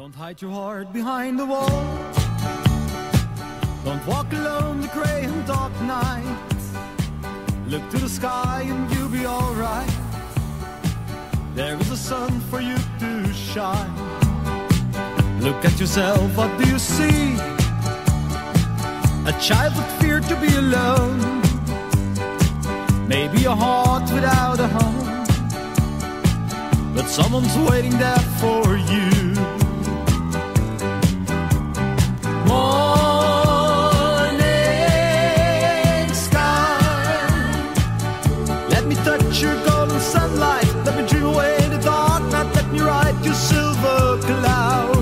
Don't hide your heart behind the wall. Don't walk alone the gray and dark night. Look to the sky and you'll be alright. There is a sun for you to shine. Look at yourself, what do you see? A child that feared to be alone. Maybe a heart without a home. But someone's waiting there for you. Touch your golden sunlight. Let me dream away the dark night. Let me ride your silver cloud.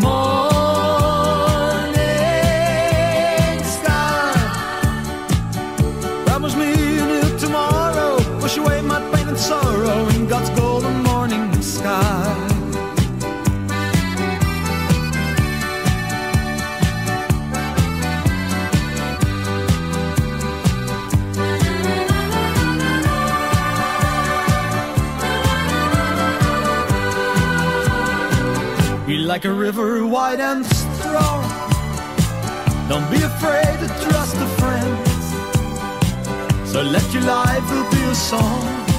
Morning sky. Promise me like a river wide and strong. Don't be afraid to trust a friend. So let your life be a song.